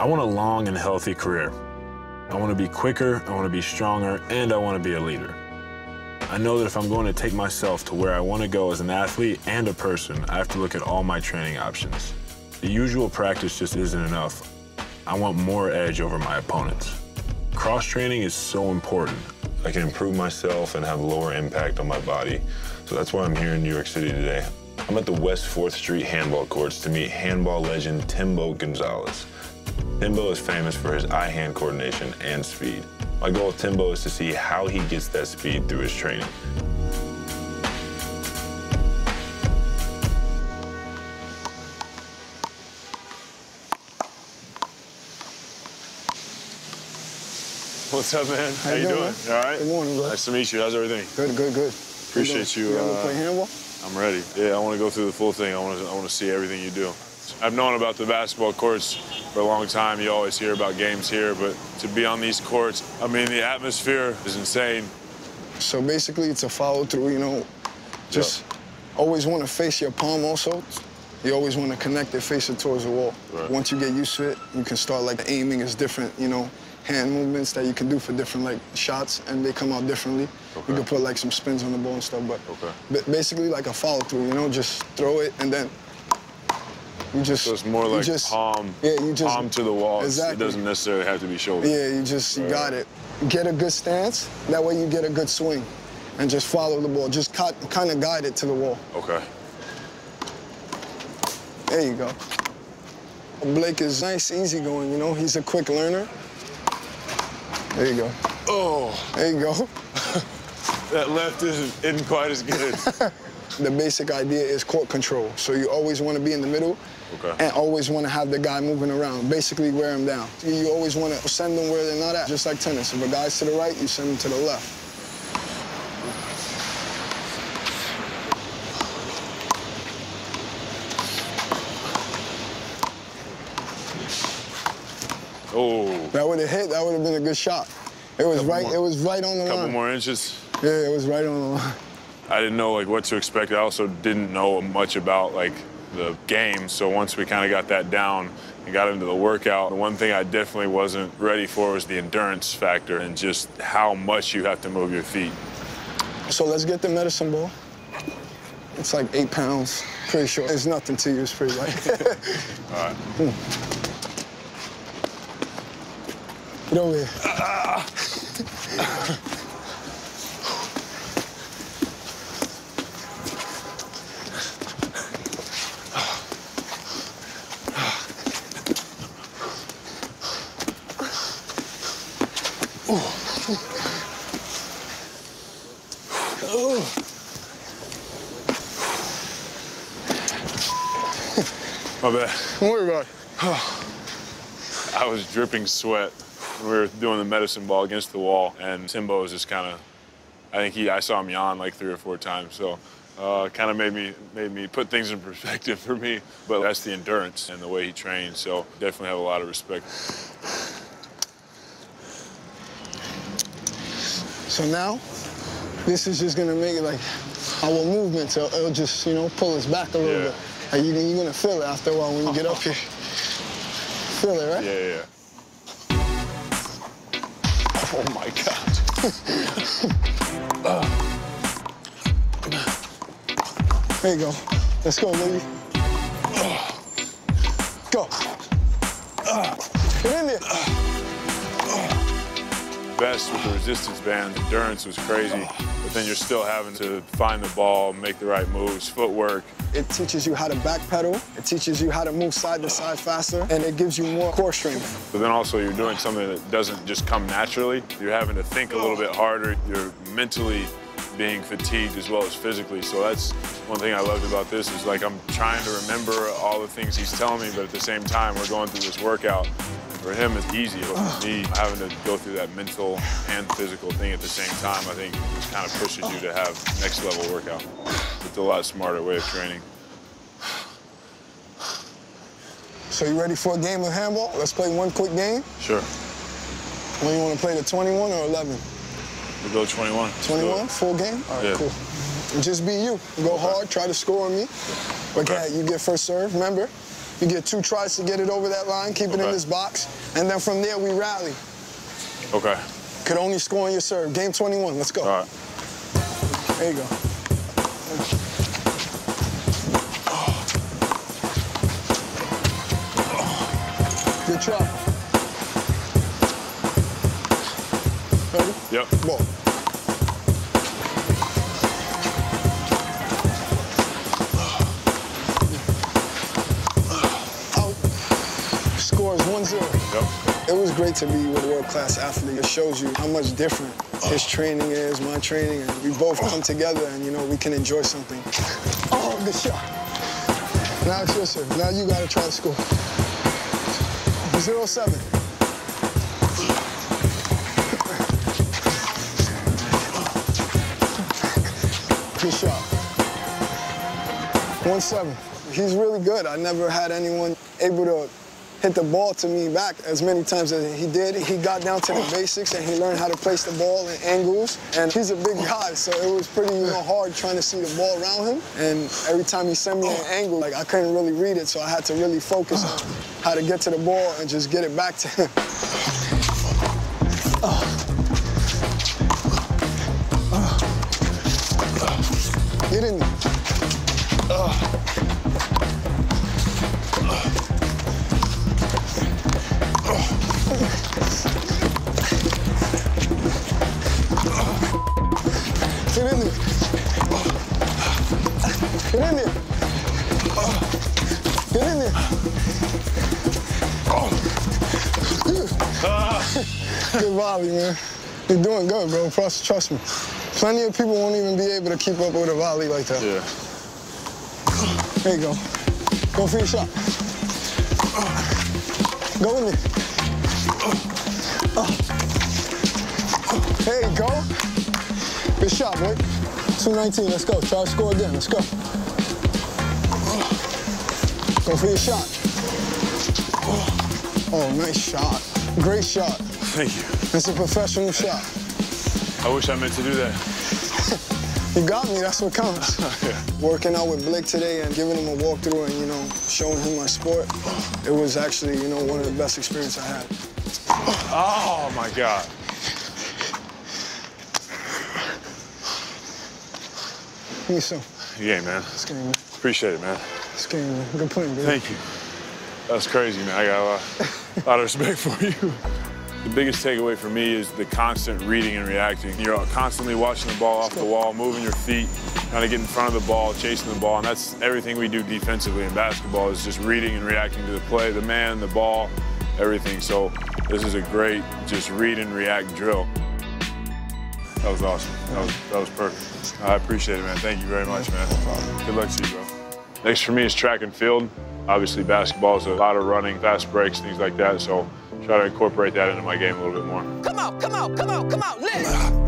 I want a long and healthy career. I want to be quicker, I want to be stronger, and I want to be a leader. I know that if I'm going to take myself to where I want to go as an athlete and a person, I have to look at all my training options. The usual practice just isn't enough. I want more edge over my opponents. Cross training is so important. I can improve myself and have lower impact on my body. So that's why I'm here in New York City today. I'm at the West 4th Street handball courts to meet handball legend Timbo Gonzalez. Timbo is famous for his eye-hand coordination and speed. My goal with Timbo is to see how he gets that speed through his training. What's up, man? How, you doing? You all right? Good morning, bro. Nice to meet you. How's everything? Good, good, good. Appreciate you. You ever uh, play handball? I'm ready. Yeah, I want to go through the full thing. I want to. I want to see everything you do. I've known about the basketball courts for a long time. You always hear about games here, but to be on these courts, I mean, the atmosphere is insane. So basically, it's a follow through. You know, just always want to face your palm. Also, you always want to connect it, face it towards the wall. Right. Once you get used to it, you can start like aiming is different. You know, hand movements that you can do for different like shots, and they come out differently. Okay. You can put like some spins on the ball and stuff, but Okay. ba- basically like a follow through. You know, just throw it and then. You just, So it's more like just, palm, yeah, you just, palm to the wall. Exactly. It doesn't necessarily have to be shoulder. Yeah, you just you Right. got it. Get a good stance. That way you get a good swing, and just follow the ball. Just kind of guide it to the wall. Okay. There you go. Blake is nice, easygoing. You know, he's a quick learner. There you go. Oh, There you go. that left isn't, isn't quite as good. The basic idea is court control. So you always want to be in the middle. Okay. And always want to have the guy moving around. Basically, wear him down. You- always want to send them where they're not at, just like tennis. If a guy's to the right, you send him to the left. oh, That would have hit. That would have been a good shot. It was Couple right. more- It was right on the couple line. Couple more inches. Yeah, it was right on the line. I didn't know like what to expect. I also didn't know much about like the game. So once we kind of got that down and got into the workout, the one thing I definitely wasn't ready for was the endurance factor and just how much you have to move your feet. So let's get the medicine ball. It's like eight pounds. Pretty sure. It's nothing to you. It's pretty light. All right. Get over here. Ah. My bad. Don't worry about it. I was dripping sweat when we were doing the medicine ball against the wall, and Timbo was just kind of. I think he. I saw him yawn like three or four times, so uh, kind of made me made me put things in perspective for me. But that's the endurance and the way he trains. So definitely have a lot of respect. So now, this is just gonna make it like our movements. It'll, it'll just, you know, pull us back a little Yeah. bit. Like you, you're gonna feel it after a while when you get up here. Feel it, right? Yeah, yeah. yeah. Oh my God. There you go. Let's go, lady. Go. Get in there. Best with the resistance bands, endurance was crazy, but then you're still having to find the ball, make the right moves, footwork. It teaches you how to backpedal. It teaches you how to move side to side faster, and it gives you more core strength. But then also you're doing something that doesn't just come naturally. You're having to think a little bit harder. You're mentally being fatigued as well as physically. So that's one thing I loved about this is like I'm trying to remember all the things he's telling me, but at the same time we're going through this workout. For him, it's easy. But for me, having to go through that mental and physical thing at the same time, I think just kind of pushes you to have next level workout. It's a lot smarter way of training. So you ready for a game of handball? Let's play one quick game. Sure. When you want to play the 21 or 11? We'll go 21. Let's 21, full game? All right, Yeah. cool. Just be you. Go hard, try to score on me. But Okay. yeah, you get first serve, remember? You get two tries to get it over that line, keep it Okay. in this box, and then from there we rally. Okay. Could only score on your serve. Game 21, let's go. All right. There you go. Oh. Good try. Ready? Yep. Ball. It was great to be with a world-class athlete. It shows you how much different his training is, my training, and we both come together and, you know, we can enjoy something. Oh, good shot. Now it's your serve. Now you gotta try to score. Zero seven. Good shot. One seven. He's really good. I never had anyone able to hit the ball to me back as many times as he did. He got down to the basics and he learned how to place the ball in angles. And he's a big guy, so it was pretty you know, hard trying to see the ball around him. And every time he sent me an angle, like I couldn't really read it, so I had to really focus on how to get to the ball and just get it back to him. Get in. Get in there. Get in there. Good volley, man. You're doing good, bro. Trust, trust me. Plenty of people won't even be able to keep up with a volley like that. Yeah. There you go. Go for your shot. Go in there. There you go. Good shot, boy. 219, let's go. Try to score again, let's go. Go for your shot. Oh, nice shot. Great shot. Thank you. That's a professional shot. I wish I meant to do that. You got me, that's what counts. Yeah. Working out with Blake today and giving him a walkthrough and, you know, showing him my sport, it was actually, you know, one of the best experiences I had. Oh my God. Give me some. Yeah, man. This game, man. Appreciate it, man. This game, man. Good playing, baby. Thank you. That's crazy, man. I got a lot, a lot of respect for you. The biggest takeaway for me is the constant reading and reacting. You're constantly watching the ball off the wall, moving your feet, trying to get in front of the ball, chasing the ball, and that's everything we do defensively in basketball is just reading and reacting to the play, the man, the ball, everything. So this is a great just read and react drill. That was awesome. That was, that was perfect. I appreciate it, man. Thank you very much, man. Good luck to you, bro. Next for me is track and field. Obviously, basketball is a lot of running, fast breaks, things like that. So try to incorporate that into my game a little bit more. Come on, come on, come on, come on, let it.